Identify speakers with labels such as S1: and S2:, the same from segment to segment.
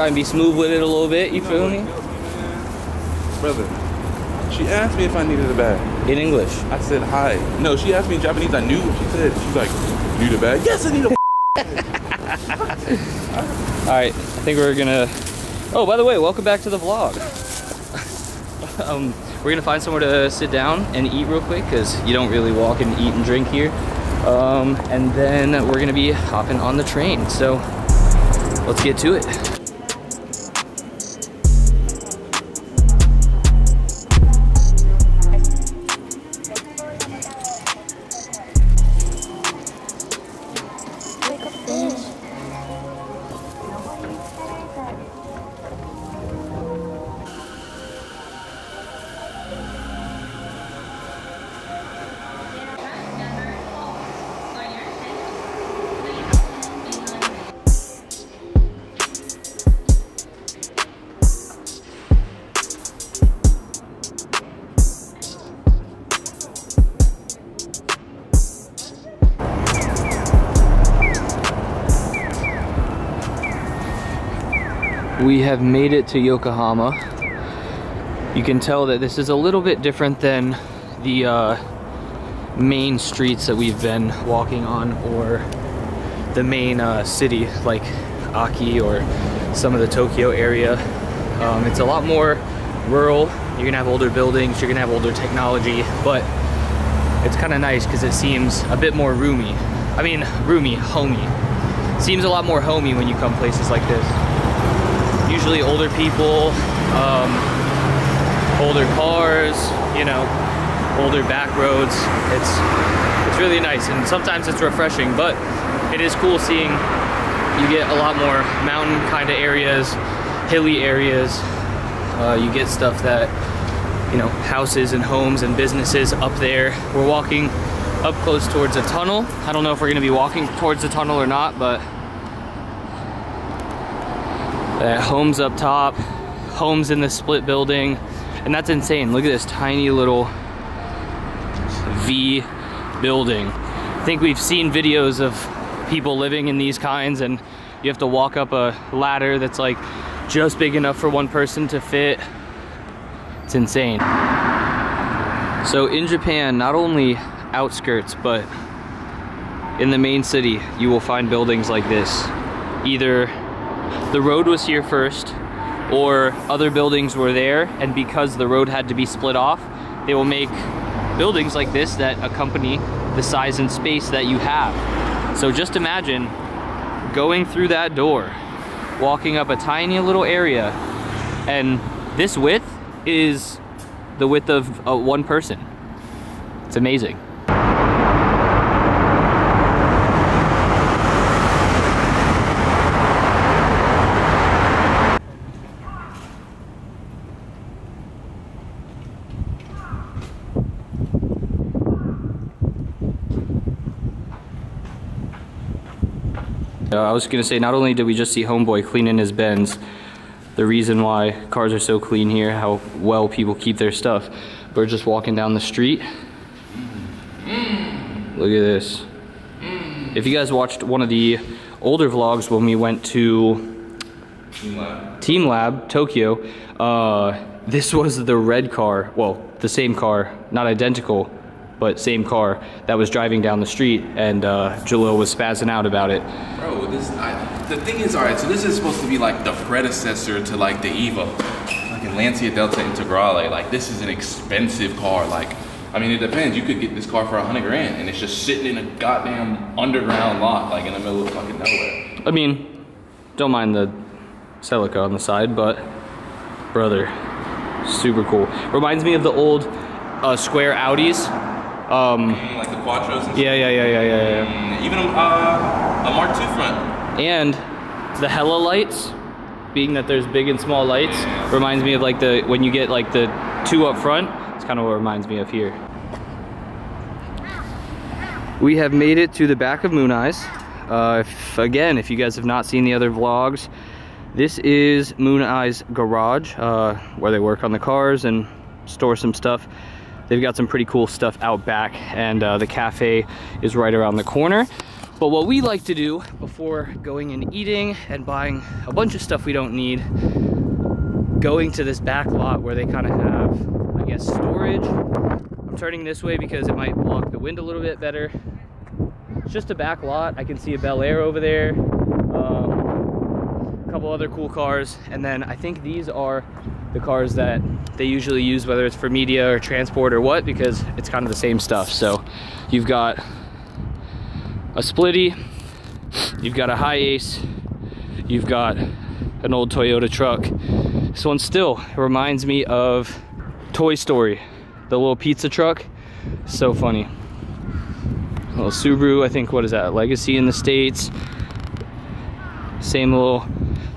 S1: Try and be smooth with it a little bit, you feel me?
S2: Brother, she asked me if I needed a bag.
S1: In English.
S2: I said hi. No, she asked me in Japanese. I knew what she said. She's like, you need a bag? Yes, I need a
S1: All right, I think we're gonna, oh, by the way, welcome back to the vlog. um, we're gonna find somewhere to sit down and eat real quick because you don't really walk and eat and drink here. Um, and then we're gonna be hopping on the train. So let's get to it. We have made it to Yokohama. You can tell that this is a little bit different than the uh, main streets that we've been walking on or the main uh, city like Aki or some of the Tokyo area. Um, it's a lot more rural. You're gonna have older buildings, you're gonna have older technology, but it's kind of nice because it seems a bit more roomy. I mean, roomy, homey. Seems a lot more homey when you come places like this usually older people, um, older cars, you know, older back roads. It's it's really nice and sometimes it's refreshing, but it is cool seeing you get a lot more mountain kind of areas, hilly areas. Uh, you get stuff that, you know, houses and homes and businesses up there. We're walking up close towards a tunnel. I don't know if we're gonna be walking towards the tunnel or not, but uh, homes up top, homes in the split building, and that's insane. Look at this tiny little V building. I think we've seen videos of people living in these kinds and you have to walk up a ladder that's like just big enough for one person to fit. It's insane. So in Japan, not only outskirts, but in the main city, you will find buildings like this. Either the road was here first or other buildings were there and because the road had to be split off they will make buildings like this that accompany the size and space that you have. So just imagine going through that door walking up a tiny little area and this width is the width of uh, one person. It's amazing I was gonna say, not only did we just see Homeboy cleaning his Benz, the reason why cars are so clean here, how well people keep their stuff. We're just walking down the street. Look at this. If you guys watched one of the older vlogs when we went to
S2: teamLab,
S1: Team Lab Tokyo, uh, this was the red car, well, the same car, not identical, but same car that was driving down the street, and uh, Jalil was spazzing out about it.
S2: Bro, this I, the thing is, all right. So this is supposed to be like the predecessor to like the Evo, like in Lancia Delta Integrale. Like this is an expensive car. Like, I mean, it depends. You could get this car for a hundred grand, and it's just sitting in a goddamn underground lot, like in the middle of fucking nowhere.
S1: I mean, don't mind the Celica on the side, but brother, super cool. Reminds me of the old uh, square Audis. Um,
S2: like the Quattros. And
S1: yeah, yeah, yeah, yeah, yeah, yeah.
S2: Mm, even a, uh, a Mark II front.
S1: And the hella lights, being that there's big and small lights, reminds me of like the when you get like the two up front. It's kind of what reminds me of here. We have made it to the back of Mooneyes. Uh, if, again, if you guys have not seen the other vlogs, this is Mooneyes Garage, uh, where they work on the cars and store some stuff. They've got some pretty cool stuff out back, and uh, the cafe is right around the corner. But what we like to do before going and eating and buying a bunch of stuff we don't need, going to this back lot where they kind of have, I guess, storage. I'm turning this way because it might block the wind a little bit better. It's just a back lot. I can see a Bel Air over there. Um, a couple other cool cars. And then I think these are the cars that they usually use, whether it's for media or transport or what, because it's kind of the same stuff. So you've got a Splitty, you've got a HiAce, you've got an old Toyota truck. This one still reminds me of Toy Story, the little pizza truck. So funny. A little Subaru, I think, what is that? Legacy in the States. Same little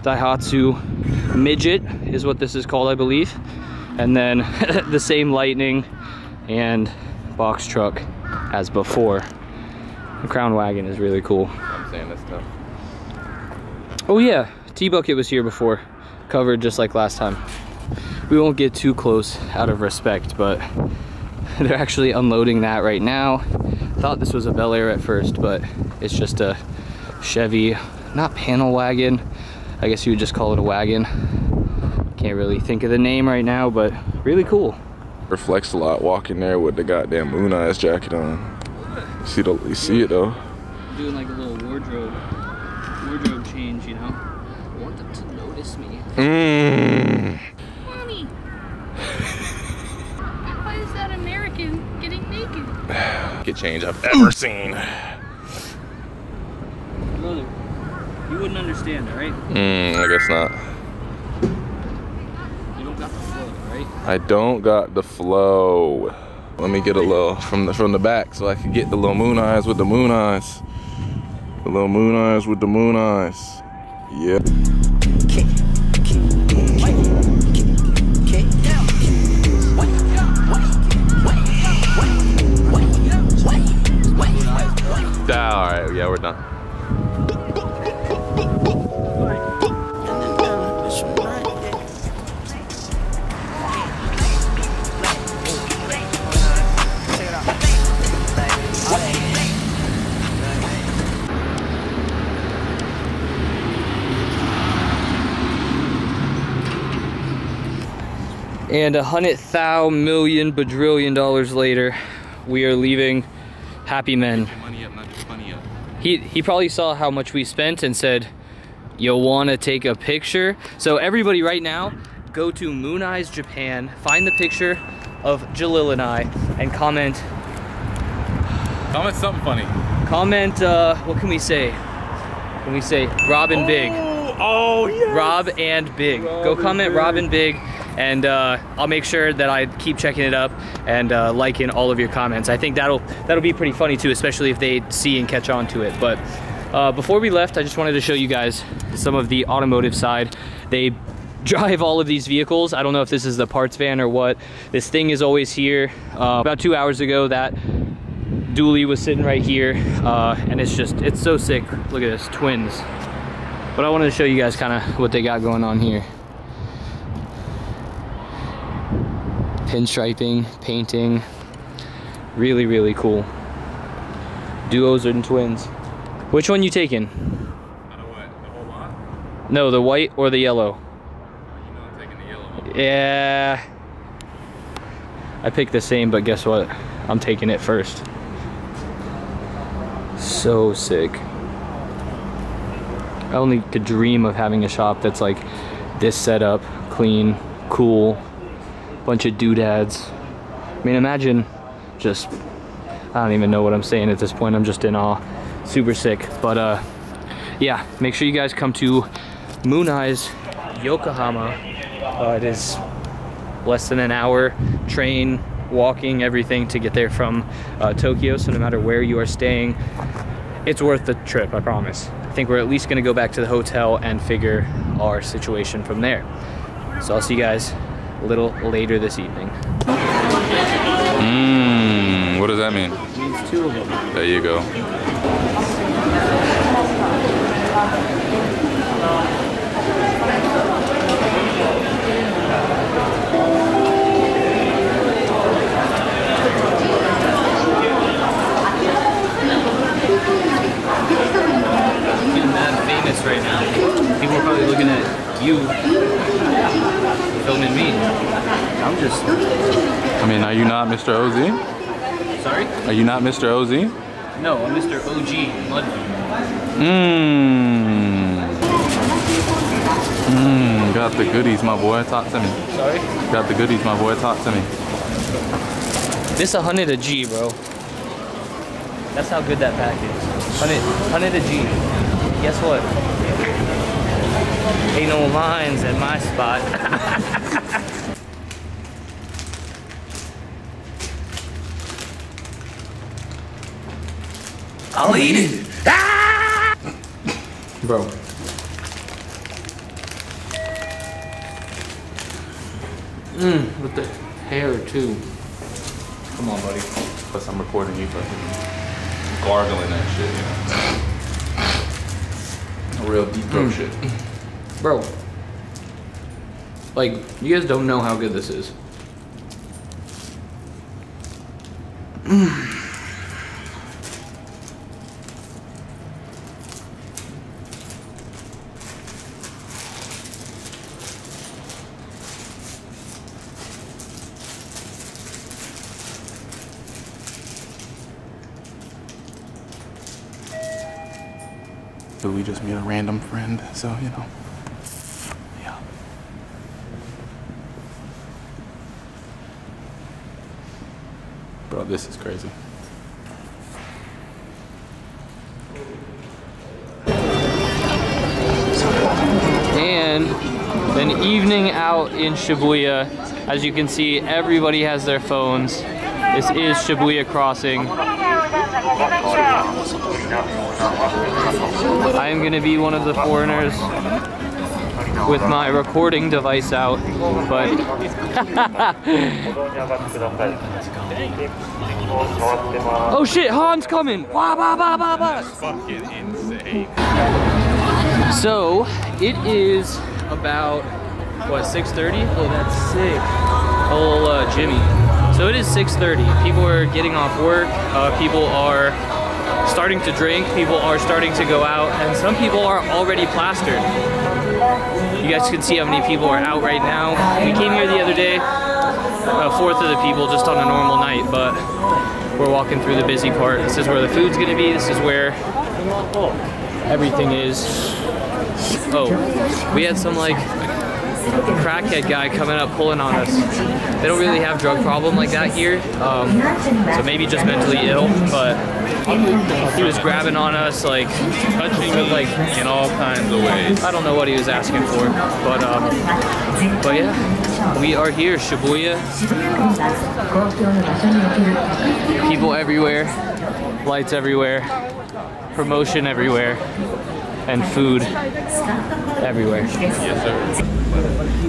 S1: Daihatsu Midget is what this is called, I believe. And then the same Lightning and box truck as before. The Crown Wagon is really cool.
S2: I'm saying that's tough.
S1: Oh yeah, T-Bucket was here before, covered just like last time. We won't get too close out of respect, but they're actually unloading that right now. Thought this was a Bel Air at first, but it's just a Chevy, not panel wagon. I guess you would just call it a wagon. Can't really think of the name right now, but really cool.
S3: Reflects a lot walking there with the goddamn Mooneyes jacket on. You see the you see it though.
S1: Doing like a little wardrobe, wardrobe change, you know. I want them to notice me.
S3: Mmm.
S4: Mommy! Why is that American getting naked?
S3: Get change I've ever seen.
S1: Brother, you wouldn't understand, right?
S3: Mmm, I guess not.
S1: You don't got the flow, right?
S3: I don't got the flow. Let me get a little from the from the back so I can get the little moon eyes with the moon eyes. The little moon eyes with the moon eyes. Yep.
S1: And a hundred thou million badrillion dollars later, we are leaving Happy Men.
S2: Up, not just money up.
S1: He he probably saw how much we spent and said, "You'll want to take a picture." So everybody, right now, go to Mooneyes Japan, find the picture of Jalil and I, and comment.
S2: Comment something funny.
S1: Comment. Uh, what can we say? Can we say Rob and Big?
S3: Oh, yeah.
S1: Rob and Big. Go
S3: Rob
S1: comment
S3: Big.
S1: Rob and Big, and uh, I'll make sure that I keep checking it up and uh, liking all of your comments. I think that'll that'll be pretty funny too, especially if they see and catch on to it. But uh, before we left, I just wanted to show you guys some of the automotive side. They drive all of these vehicles. I don't know if this is the parts van or what. This thing is always here. Uh, about two hours ago, that dually was sitting right here, uh, and it's just it's so sick. Look at this, twins. But I wanted to show you guys kind of what they got going on here. Pinstriping, painting, really, really cool. Duos and twins. Which one you taking?
S2: I know what, the whole lot?
S1: No, the white or the yellow?
S2: You know I'm taking the yellow.
S1: Yeah. I picked the same, but guess what? I'm taking it first. So sick. I only could dream of having a shop that's like this set up, clean, cool, bunch of doodads. I mean, imagine just, I don't even know what I'm saying at this point. I'm just in awe. Super sick. But uh, yeah, make sure you guys come to Mooneyes, Yokohama. Uh, it is less than an hour train, walking, everything to get there from uh, Tokyo. So no matter where you are staying, it's worth the trip, I promise. I think we're at least gonna go back to the hotel and figure our situation from there. So I'll see you guys a little later this evening.
S3: Mmm, what does that mean?
S1: There you go. Famous
S3: right now. People are probably looking at
S1: you filming me. I'm just
S3: I mean, are you not Mr. OZ?
S1: sorry.
S3: Are you not Mr. OZ?
S1: No, I'm Mr. OG
S3: Mmm. Mmm. Got the goodies, my boy. Talk to me.
S1: Sorry.
S3: Got the goodies, my boy. Talk to me.
S1: This a hundred a G, bro. That's how good that pack is. Hundred, hundred a G. Guess what? Ain't no lines at my spot.
S3: I'll eat it. Ah!
S1: Bro. Mmm, with the hair too. Come on, buddy.
S3: Plus, I'm recording you fucking gargling that shit, you know. Real deep throat hmm. shit.
S1: Bro. Like, you guys don't know how good this is.
S3: We just meet a random friend? So, you know. Bro, this is crazy.
S1: And an evening out in Shibuya. As you can see, everybody has their phones. This is Shibuya Crossing. I am gonna be one of the foreigners with my recording device out, but oh shit, Han's coming! Wah, bah, bah, bah, bah.
S3: Fucking insane.
S1: So it is about what 6:30? Oh, that's sick. Oh, uh, Jimmy. So it is 6:30. People are getting off work. Uh, people are starting to drink. People are starting to go out, and some people are already plastered. You guys can see how many people are out right now. We came here the other day, a fourth of the people just on a normal night, but we're walking through the busy part. This is where the food's gonna be. This is where everything is. Oh, we had some like crackhead guy coming up pulling on us. They don't really have drug problem like that here, um, so maybe just mentally ill. But he was grabbing on us, like touching me, like
S3: In all kinds of ways.
S1: I don't know what he was asking for, but um, but yeah, we are here, Shibuya. People everywhere, lights everywhere, promotion everywhere, and food everywhere.
S3: Yes, sir.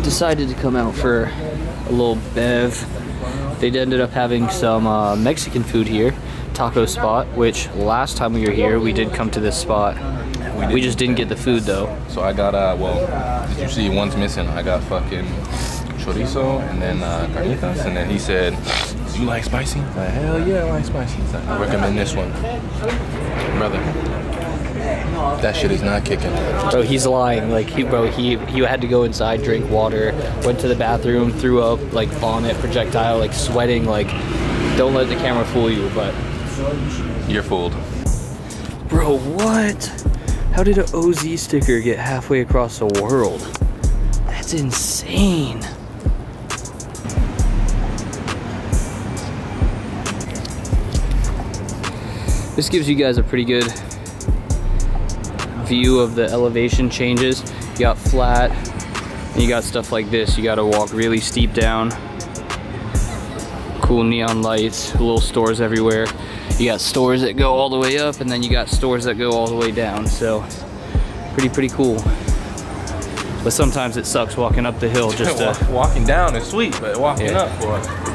S1: Decided to come out for a little bev. They ended up having some uh, Mexican food here, taco spot. Which last time we were here, we did come to this spot. We just didn't get the food though.
S3: So I got, uh, well, did you see one's missing? I got fucking chorizo and then uh, carnitas. And then he said, Do you like spicy? I was like, Hell yeah, I like spicy. Like, I recommend this one. Brother, that shit is not kicking.
S1: Bro, he's lying. Like he, bro, he he had to go inside, drink water, went to the bathroom, threw up, like vomit, projectile, like sweating. Like, don't let the camera fool you. But,
S3: You're fooled.
S1: bro, what? How did an OZ sticker get halfway across the world? That's insane. This gives you guys a pretty good view of the elevation changes. You got flat, and you got stuff like this. You gotta walk really steep down. Cool neon lights, little stores everywhere. You got stores that go all the way up, and then you got stores that go all the way down. So, pretty, pretty cool. But sometimes it sucks walking up the hill just to
S3: walking down is sweet, but walking
S1: Yeah.
S3: up, boy.